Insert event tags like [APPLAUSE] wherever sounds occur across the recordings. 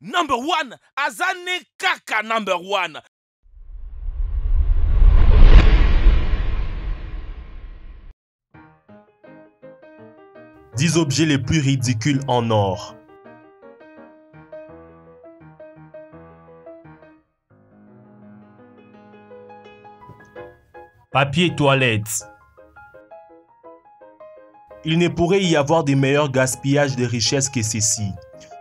number one aza ne kaka number one 10 objets les plus ridicules en or. Papier toilette. Il ne pourrait y avoir de meilleurs gaspillages de richesses que ceci.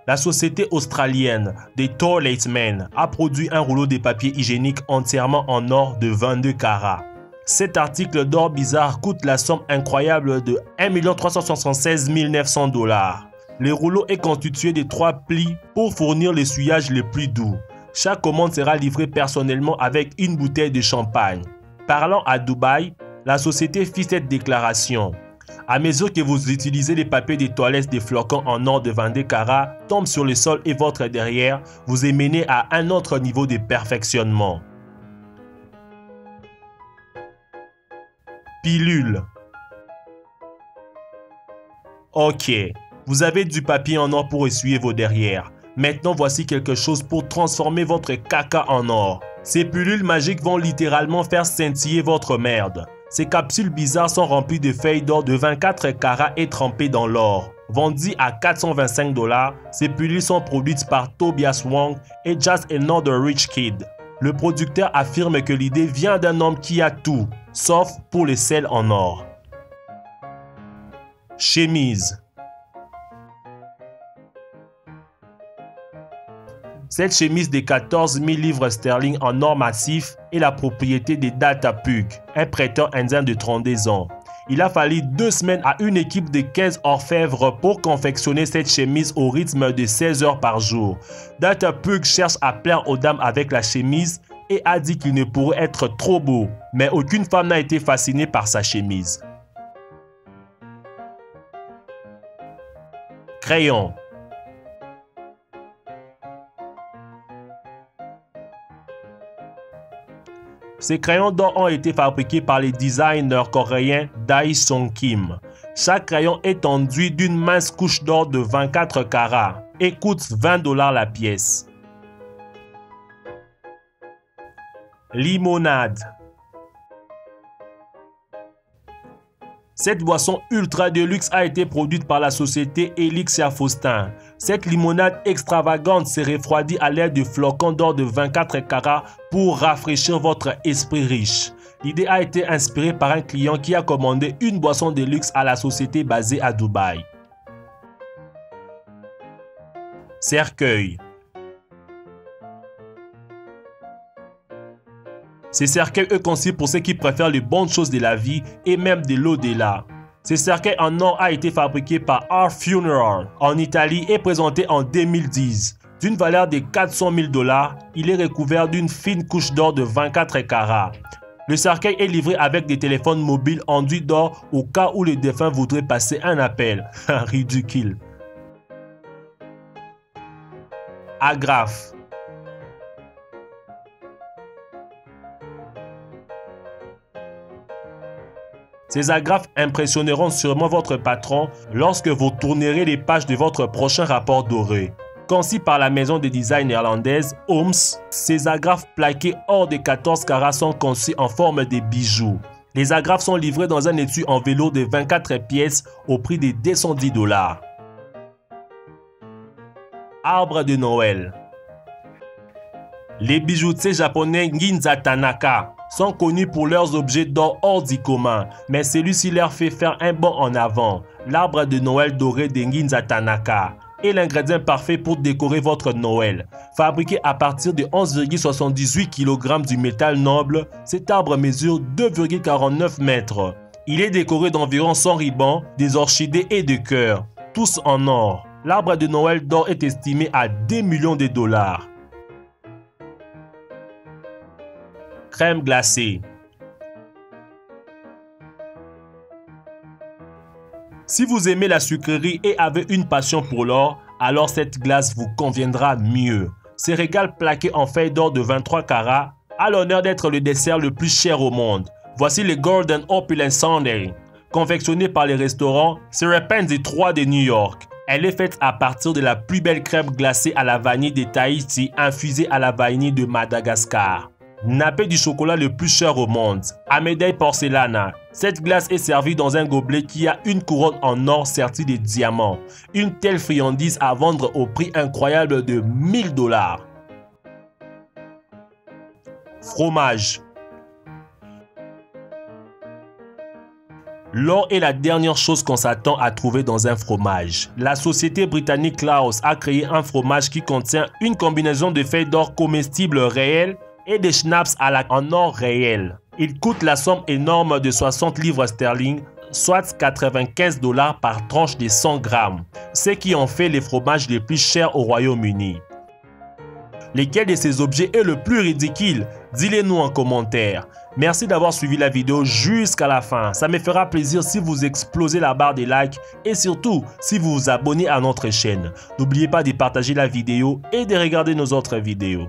La société australienne des Toilet Men a produit un rouleau de papier hygiénique entièrement en or de 22 carats. Cet article d'or bizarre coûte la somme incroyable de 1 376 900 dollars. Le rouleau est constitué de trois plis pour fournir l'essuyage le plus doux. Chaque commande sera livrée personnellement avec une bouteille de champagne. Parlant à Dubaï, la société fit cette déclaration. À mesure que vous utilisez les papiers de toilettes des flocons en or de 22 carats tombent sur le sol et votre derrière, vous est mené à un autre niveau de perfectionnement. Pilule. Ok, vous avez du papier en or pour essuyer vos derrières. Maintenant, voici quelque chose pour transformer votre caca en or. Ces pilules magiques vont littéralement faire scintiller votre merde. Ces capsules bizarres sont remplies de feuilles d'or de 24 carats et trempées dans l'or. Vendues à 425 dollars, ces pilules sont produites par Tobias Wong et Just Another Rich Kid. Le producteur affirme que l'idée vient d'un homme qui a tout, sauf pour les sels en or. Chemise. Cette chemise de 14 000 livres sterling en or massif la propriété de Datapug, un prêteur indien de 32 ans. Il a fallu deux semaines à une équipe de 15 orfèvres pour confectionner cette chemise au rythme de 16 heures par jour. Datapug cherche à plaire aux dames avec la chemise et a dit qu'il ne pourrait être trop beau, mais aucune femme n'a été fascinée par sa chemise. Crayon. Ces crayons d'or ont été fabriqués par les designers coréens Dai Song Kim. Chaque crayon est enduit d'une mince couche d'or de 24 carats et coûte 20 dollars la pièce. Limonade. Cette boisson ultra de luxe a été produite par la société Elixir Faustin. Cette limonade extravagante se refroidit à l'aide de flocons d'or de 24 carats pour rafraîchir votre esprit riche. L'idée a été inspirée par un client qui a commandé une boisson de luxe à la société basée à Dubaï. Cercueil. Ces cercueils eux conçus pour ceux qui préfèrent les bonnes choses de la vie et même de l'au-delà. Ce cercueil en or a été fabriqué par Art Funeral en Italie et présenté en 2010. D'une valeur de 400 000 dollars, il est recouvert d'une fine couche d'or de 24 carats. Le cercueil est livré avec des téléphones mobiles enduits d'or au cas où le défunt voudrait passer un appel. [LAUGHS] Ridicule. Agrafe. Ces agrafes impressionneront sûrement votre patron lorsque vous tournerez les pages de votre prochain rapport doré. Conçus par la maison de design néerlandaise Holmes, ces agrafes plaquées hors des 14 carats sont conçues en forme de bijoux. Les agrafes sont livrées dans un étui en vélo de 24 pièces au prix de 210 dollars. Arbre de Noël Les bijoutiers japonais Ginza Tanaka sont connus pour leurs objets d'or hors du commun, mais celui-ci leur fait faire un bond en avant. L'arbre de Noël doré de Ginza Tanaka est l'ingrédient parfait pour décorer votre Noël. Fabriqué à partir de 11,78 kg du métal noble, cet arbre mesure 2,49 mètres. Il est décoré d'environ 100 rubans, des orchidées et de cœurs, tous en or. L'arbre de Noël d'or est estimé à 2 millions de dollars. Crème glacée. Si vous aimez la sucrerie et avez une passion pour l'or, alors cette glace vous conviendra mieux. Ce régal plaqué en feuille d'or de 23 carats a l'honneur d'être le dessert le plus cher au monde. Voici le Golden Opulent Sunday, confectionné par les restaurants Serapins 3 de New York. Elle est faite à partir de la plus belle crème glacée à la vanille de Tahiti infusée à la vanille de Madagascar. Nappé du chocolat le plus cher au monde, Amédée Porcelana. Cette glace est servie dans un gobelet qui a une couronne en or sertie de diamants. Une telle friandise à vendre au prix incroyable de 1000 dollars. Fromage. L'or est la dernière chose qu'on s'attend à trouver dans un fromage. La société britannique Klaus a créé un fromage qui contient une combinaison de feuilles d'or comestibles réelles et des schnapps à la en or réel. Il coûte la somme énorme de 60 livres sterling, soit 95 dollars par tranche de 100 grammes, ce qui en fait les fromages les plus chers au Royaume-Uni. Lequel de ces objets est le plus ridicule? Dis-le nous en commentaire. Merci d'avoir suivi la vidéo jusqu'à la fin. Ça me fera plaisir si vous explosez la barre des likes et surtout si vous vous abonnez à notre chaîne. N'oubliez pas de partager la vidéo et de regarder nos autres vidéos.